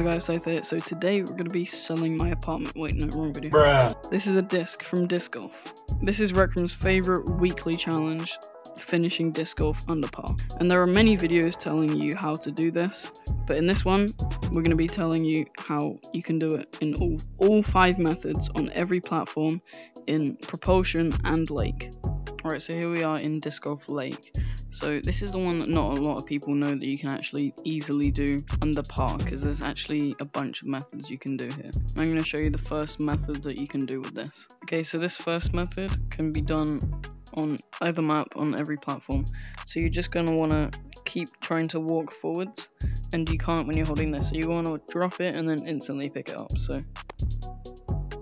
what's up guys, Scythe here. So today we're going to be selling my apartment. Wait, no, wrong video. Bruh. This is a disc from Disc Golf. This is Rec Room's favourite weekly challenge, finishing Disc Golf under par. And there are many videos telling you how to do this, but in this one, we're going to be telling you how you can do it in all, all five methods on every platform in propulsion and lake. Alright, so here we are in Disc Golf Lake. So this is the one that not a lot of people know that you can actually easily do under par because there's actually a bunch of methods you can do here. I'm going to show you the first method that you can do with this. Okay, so this first method can be done on either map on every platform. So you're just going to want to keep trying to walk forwards and you can't when you're holding this. So you want to drop it and then instantly pick it up. So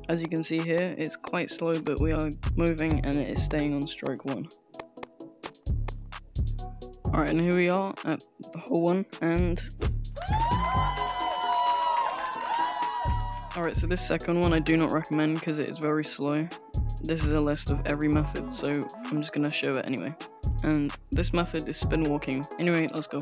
as you can see here, it's quite slow, but we are moving and it is staying on stroke one. Alright, and here we are at the hole one, and... Alright, so this second one I do not recommend because it is very slow. This is a list of every method, so I'm just going to show it anyway. And this method is spin walking. Anyway, let's go.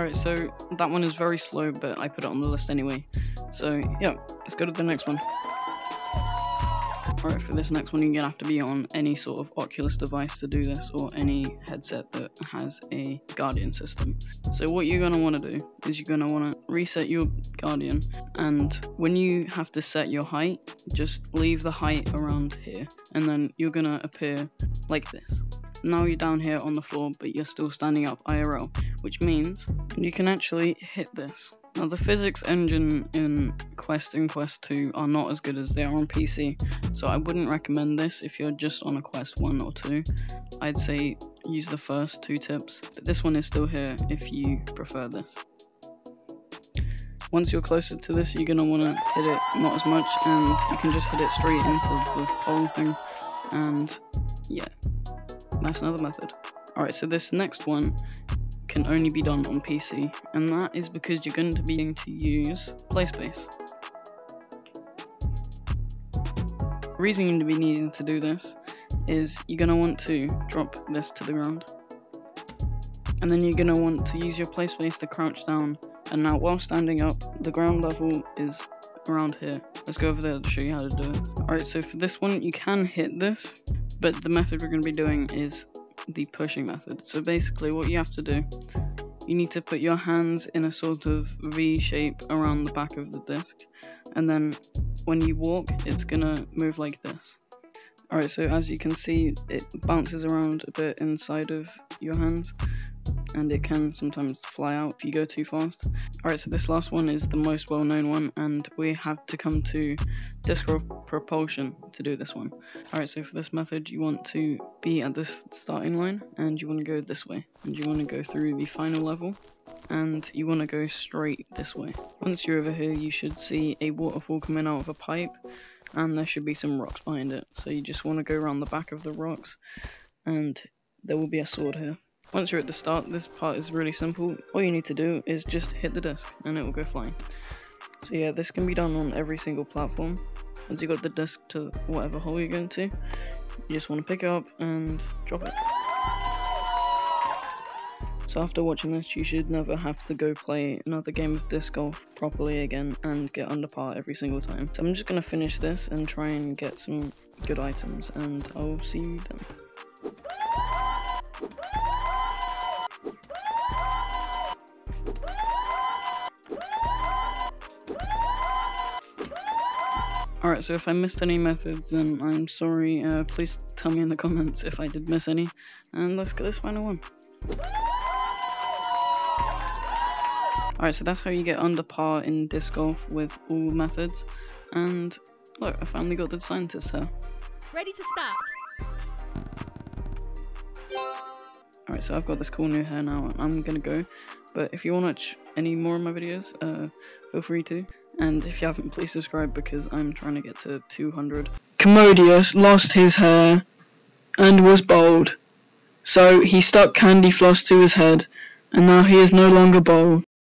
Alright, so that one is very slow, but I put it on the list anyway. So, yeah, let's go to the next one. Alright, for this next one, you're going to have to be on any sort of Oculus device to do this, or any headset that has a Guardian system. So what you're going to want to do is you're going to want to reset your Guardian, and when you have to set your height, just leave the height around here, and then you're going to appear like this. Now you're down here on the floor, but you're still standing up IRL, which means you can actually hit this. Now the physics engine in Quest and Quest 2 are not as good as they are on PC, so I wouldn't recommend this if you're just on a Quest 1 or 2. I'd say use the first two tips, but this one is still here if you prefer this. Once you're closer to this, you're going to want to hit it not as much, and you can just hit it straight into the whole thing, and yeah, that's another method. Alright, so this next one can only be done on PC, and that is because you're going to be needing to use PlaySpace. The reason you're going to be needing to do this is you're going to want to drop this to the ground, and then you're going to want to use your PlaySpace to crouch down, and now while standing up, the ground level is around here. Let's go over there to show you how to do it. Alright, so for this one, you can hit this, but the method we're going to be doing is the pushing method. So basically what you have to do, you need to put your hands in a sort of V shape around the back of the disc, and then when you walk, it's going to move like this. Alright, so as you can see, it bounces around a bit inside of your hands, and it can sometimes fly out if you go too fast. Alright, so this last one is the most well known one, and we have to come to disc propulsion to do this one. Alright, so for this method, you want to be at this starting line, and you want to go this way, and you want to go through the final level, and you want to go straight this way. Once you're over here, you should see a waterfall coming out of a pipe, and there should be some rocks behind it. So you just want to go around the back of the rocks, and there will be a sword here. Once you're at the start, this part is really simple. All you need to do is just hit the disc and it will go flying. So yeah, this can be done on every single platform. Once you got the disc to whatever hole you're going to, you just want to pick it up and drop it. So after watching this, you should never have to go play another game of disc golf properly again and get under par every single time. So I'm just going to finish this and try and get some good items and I'll see you then. Alright, so if I missed any methods, then I'm sorry. Uh, please tell me in the comments if I did miss any. And let's get this final one. Alright, so that's how you get under par in disc golf with all methods. And look, I finally got the scientist here. Ready to start. Alright, so I've got this cool new hair now. And I'm gonna go. But if you want to watch any more of my videos, uh, feel free to. And if you haven't, please subscribe because I'm trying to get to 200. Commodius lost his hair and was bald. So he stuck candy floss to his head, and now he is no longer bald.